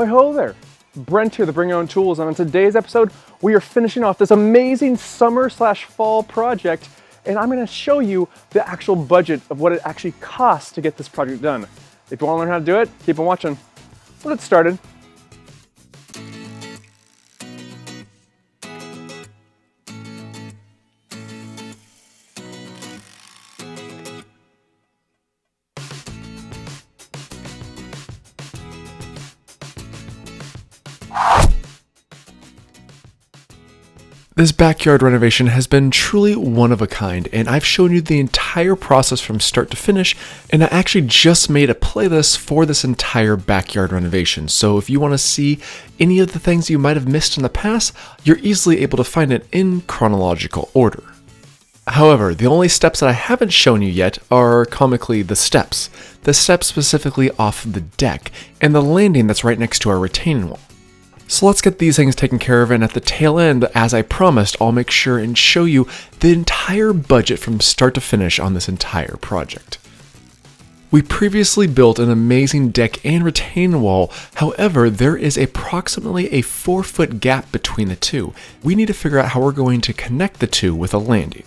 Why ho there! Brent here, the Bring Your Own Tools, and on today's episode, we are finishing off this amazing summer slash fall project, and I'm gonna show you the actual budget of what it actually costs to get this project done. If you wanna learn how to do it, keep on watching. Let's get started. This backyard renovation has been truly one of a kind, and I've shown you the entire process from start to finish, and I actually just made a playlist for this entire backyard renovation. So if you want to see any of the things you might have missed in the past, you're easily able to find it in chronological order. However, the only steps that I haven't shown you yet are comically the steps. The steps specifically off the deck, and the landing that's right next to our retaining wall. So let's get these things taken care of and at the tail end, as I promised, I'll make sure and show you the entire budget from start to finish on this entire project. We previously built an amazing deck and retaining wall, however, there is approximately a 4 foot gap between the two. We need to figure out how we're going to connect the two with a landing.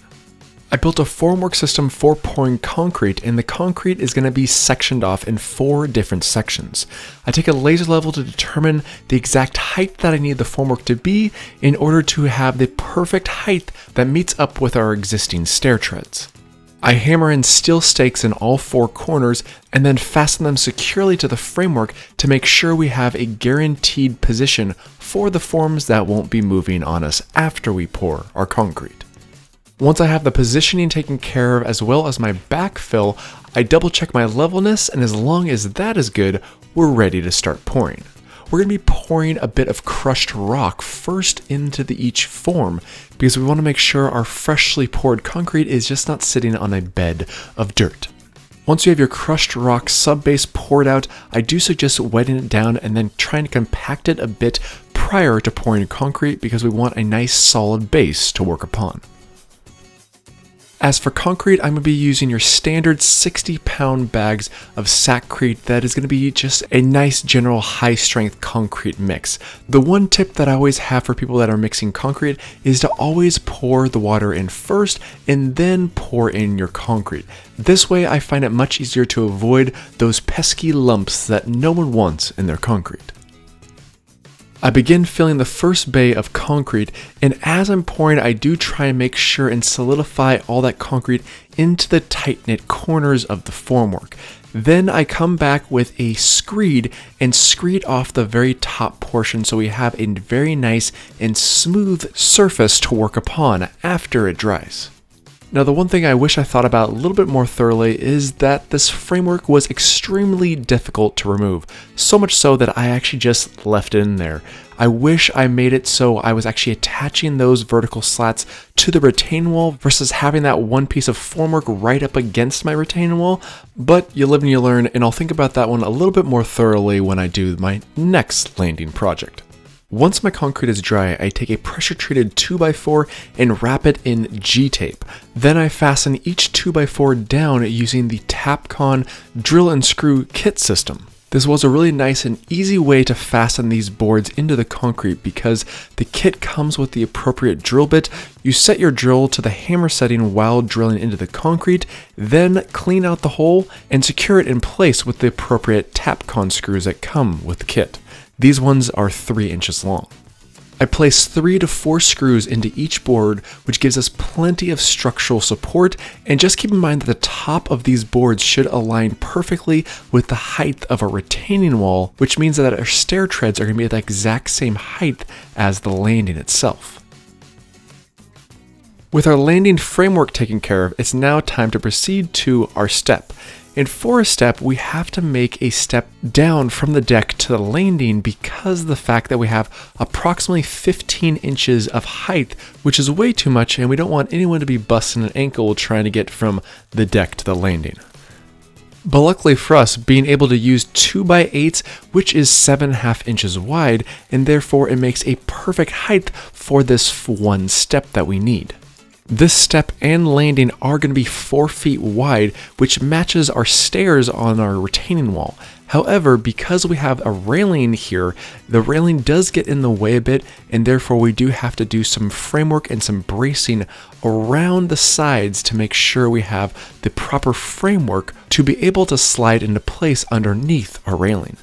I built a formwork system for pouring concrete and the concrete is going to be sectioned off in four different sections. I take a laser level to determine the exact height that I need the formwork to be in order to have the perfect height that meets up with our existing stair treads. I hammer in steel stakes in all four corners and then fasten them securely to the framework to make sure we have a guaranteed position for the forms that won't be moving on us after we pour our concrete. Once I have the positioning taken care of as well as my backfill, I double check my levelness and as long as that is good, we're ready to start pouring. We're going to be pouring a bit of crushed rock first into the each form because we want to make sure our freshly poured concrete is just not sitting on a bed of dirt. Once you have your crushed rock subbase poured out, I do suggest wetting it down and then trying to compact it a bit prior to pouring concrete because we want a nice solid base to work upon. As for concrete, I'm going to be using your standard 60 pound bags of Sakrete that is going to be just a nice general high strength concrete mix. The one tip that I always have for people that are mixing concrete is to always pour the water in first and then pour in your concrete. This way I find it much easier to avoid those pesky lumps that no one wants in their concrete. I begin filling the first bay of concrete, and as I'm pouring, I do try and make sure and solidify all that concrete into the tight knit corners of the formwork. Then I come back with a screed and screed off the very top portion so we have a very nice and smooth surface to work upon after it dries. Now, the one thing I wish I thought about a little bit more thoroughly is that this framework was extremely difficult to remove, so much so that I actually just left it in there. I wish I made it so I was actually attaching those vertical slats to the retaining wall versus having that one piece of formwork right up against my retaining wall, but you live and you learn, and I'll think about that one a little bit more thoroughly when I do my next landing project. Once my concrete is dry, I take a pressure treated 2x4 and wrap it in G-tape. Then I fasten each 2x4 down using the Tapcon drill and screw kit system. This was a really nice and easy way to fasten these boards into the concrete because the kit comes with the appropriate drill bit. You set your drill to the hammer setting while drilling into the concrete, then clean out the hole and secure it in place with the appropriate Tapcon screws that come with the kit. These ones are 3 inches long. I place 3 to 4 screws into each board, which gives us plenty of structural support, and just keep in mind that the top of these boards should align perfectly with the height of a retaining wall, which means that our stair treads are going to be at the exact same height as the landing itself. With our landing framework taken care of, it's now time to proceed to our step. And for a step, we have to make a step down from the deck to the landing because the fact that we have approximately 15 inches of height, which is way too much, and we don't want anyone to be busting an ankle trying to get from the deck to the landing. But luckily for us, being able to use 2x8s, which is 7.5 inches wide, and therefore it makes a perfect height for this one step that we need. This step and landing are going to be 4 feet wide, which matches our stairs on our retaining wall. However, because we have a railing here, the railing does get in the way a bit, and therefore we do have to do some framework and some bracing around the sides to make sure we have the proper framework to be able to slide into place underneath our railing.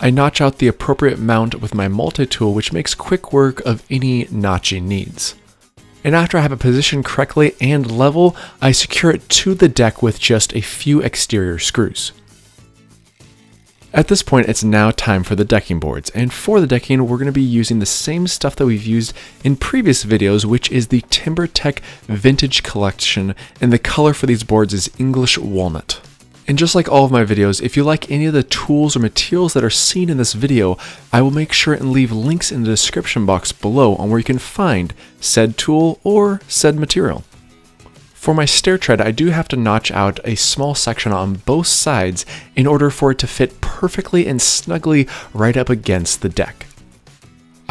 I notch out the appropriate mount with my multi-tool which makes quick work of any notching needs. And after I have it positioned correctly and level, I secure it to the deck with just a few exterior screws. At this point, it's now time for the decking boards, and for the decking, we're going to be using the same stuff that we've used in previous videos, which is the TimberTech Vintage Collection, and the color for these boards is English Walnut. And just like all of my videos, if you like any of the tools or materials that are seen in this video, I will make sure and leave links in the description box below on where you can find said tool or said material. For my stair tread, I do have to notch out a small section on both sides in order for it to fit perfectly and snugly right up against the deck.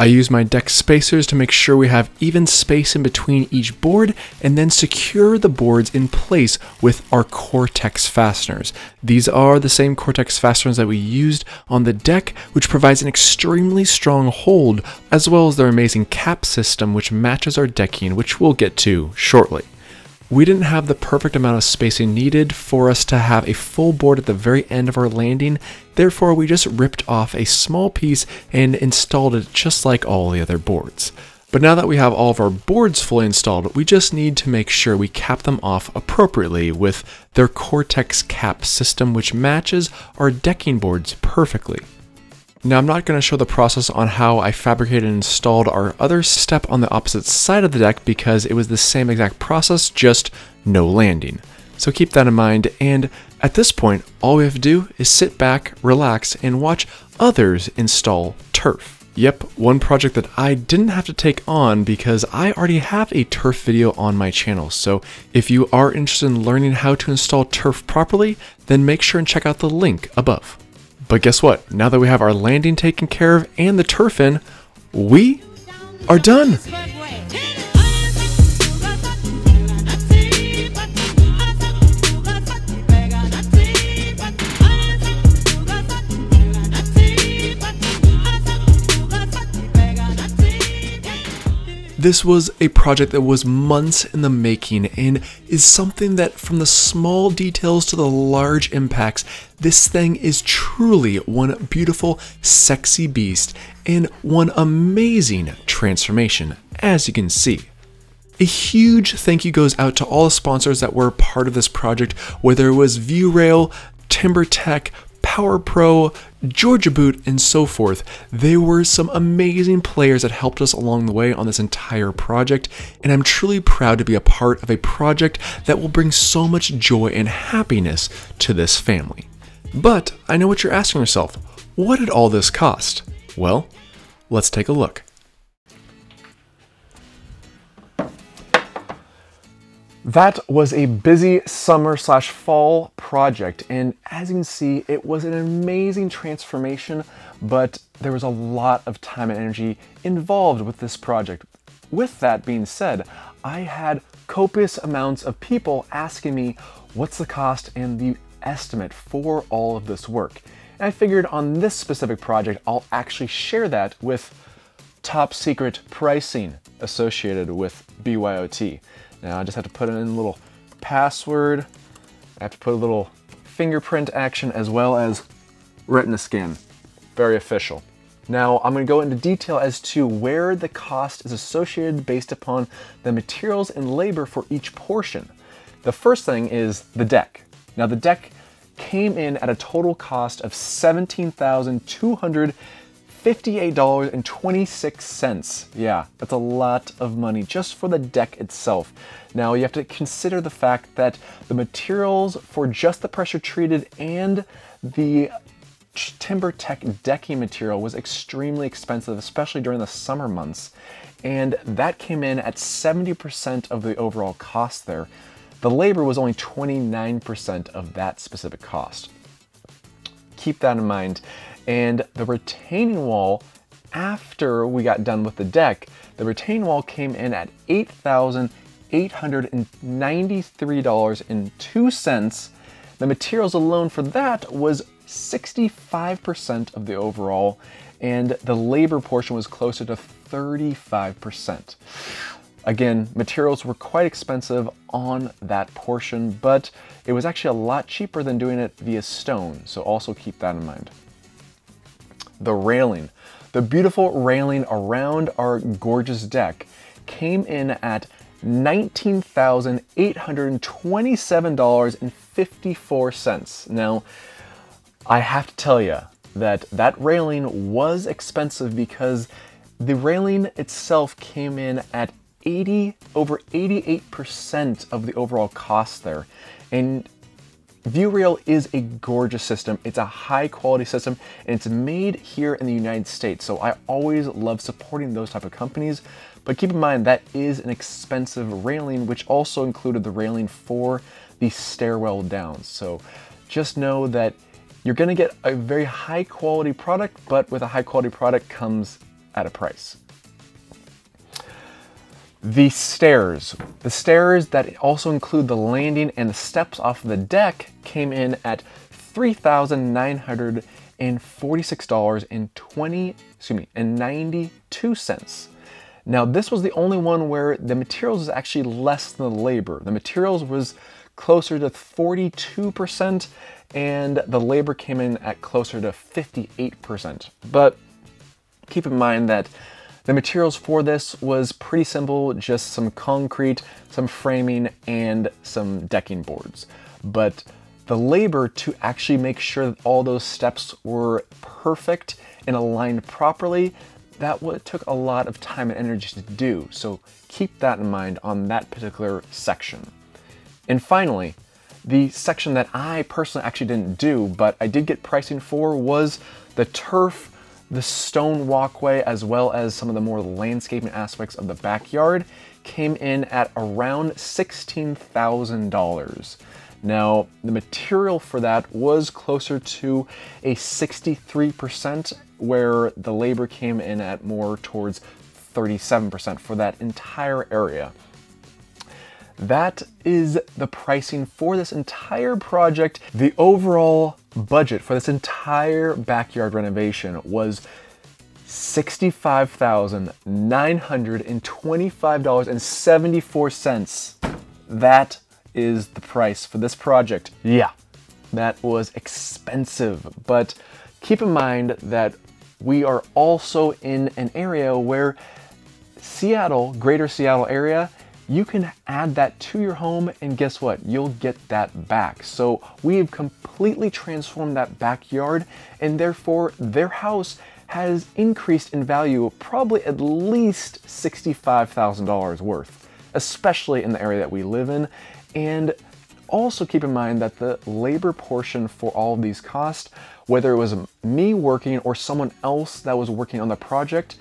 I use my deck spacers to make sure we have even space in between each board and then secure the boards in place with our Cortex fasteners. These are the same Cortex fasteners that we used on the deck, which provides an extremely strong hold, as well as their amazing cap system which matches our decking, which we'll get to shortly. We didn't have the perfect amount of spacing needed for us to have a full board at the very end of our landing, therefore we just ripped off a small piece and installed it just like all the other boards. But now that we have all of our boards fully installed, we just need to make sure we cap them off appropriately with their Cortex cap system which matches our decking boards perfectly. Now I'm not going to show the process on how I fabricated and installed our other step on the opposite side of the deck because it was the same exact process, just no landing. So keep that in mind, and at this point, all we have to do is sit back, relax, and watch others install turf. Yep, one project that I didn't have to take on because I already have a turf video on my channel. So if you are interested in learning how to install turf properly, then make sure and check out the link above. But guess what? Now that we have our landing taken care of and the turf in, we are done. This was a project that was months in the making and is something that, from the small details to the large impacts, this thing is truly one beautiful, sexy beast and one amazing transformation, as you can see. A huge thank you goes out to all the sponsors that were part of this project, whether it was ViewRail, TimberTech, Power Pro, Georgia Boot, and so forth. They were some amazing players that helped us along the way on this entire project, and I'm truly proud to be a part of a project that will bring so much joy and happiness to this family. But I know what you're asking yourself what did all this cost? Well, let's take a look. That was a busy summer slash fall project, and as you can see, it was an amazing transformation, but there was a lot of time and energy involved with this project. With that being said, I had copious amounts of people asking me what's the cost and the estimate for all of this work. And I figured on this specific project, I'll actually share that with top secret pricing associated with BYOT. Now I just have to put in a little password. I have to put a little fingerprint action as well as retina scan. Very official. Now I'm going to go into detail as to where the cost is associated based upon the materials and labor for each portion. The first thing is the deck. Now the deck came in at a total cost of 17,200 $58.26. Yeah, that's a lot of money just for the deck itself. Now you have to consider the fact that the materials for just the pressure treated and the TimberTech decking material was extremely expensive, especially during the summer months. And that came in at 70% of the overall cost there. The labor was only 29% of that specific cost. Keep that in mind. And the retaining wall, after we got done with the deck, the retaining wall came in at $8,893.02. The materials alone for that was 65% of the overall, and the labor portion was closer to 35%. Again, materials were quite expensive on that portion, but it was actually a lot cheaper than doing it via stone, so also keep that in mind. The railing. The beautiful railing around our gorgeous deck came in at $19,827.54. Now, I have to tell you that that railing was expensive because the railing itself came in at 80 over 88% of the overall cost there. And ViewRail is a gorgeous system. It's a high quality system and it's made here in the United States. So I always love supporting those type of companies. But keep in mind that is an expensive railing, which also included the railing for the stairwell down. So just know that you're gonna get a very high quality product, but with a high quality product comes at a price. The stairs. The stairs that also include the landing and the steps off the deck came in at $3,946 and 20, excuse me, and 92 cents. Now this was the only one where the materials was actually less than the labor. The materials was closer to 42% and the labor came in at closer to 58%. But keep in mind that the materials for this was pretty simple, just some concrete, some framing, and some decking boards. But the labor to actually make sure that all those steps were perfect and aligned properly, that took a lot of time and energy to do. So keep that in mind on that particular section. And finally, the section that I personally actually didn't do, but I did get pricing for was the turf the stone walkway, as well as some of the more landscaping aspects of the backyard, came in at around $16,000. Now, the material for that was closer to a 63%, where the labor came in at more towards 37% for that entire area. That is the pricing for this entire project. The overall budget for this entire backyard renovation was $65,925.74. That is the price for this project. Yeah, that was expensive, but keep in mind that we are also in an area where Seattle, greater Seattle area, you can add that to your home and guess what? You'll get that back. So we've completely transformed that backyard and therefore their house has increased in value probably at least $65,000 worth, especially in the area that we live in. And also keep in mind that the labor portion for all of these costs, whether it was me working or someone else that was working on the project,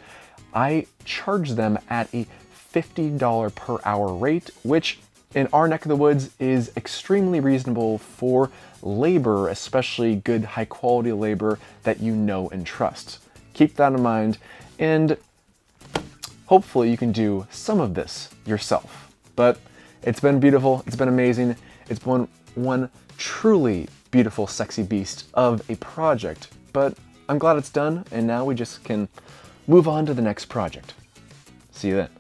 I charge them at a $50 per hour rate, which in our neck of the woods is extremely reasonable for labor, especially good high quality labor that you know and trust. Keep that in mind and hopefully you can do some of this yourself. But it's been beautiful, it's been amazing, it's been one truly beautiful sexy beast of a project, but I'm glad it's done and now we just can move on to the next project. See you then.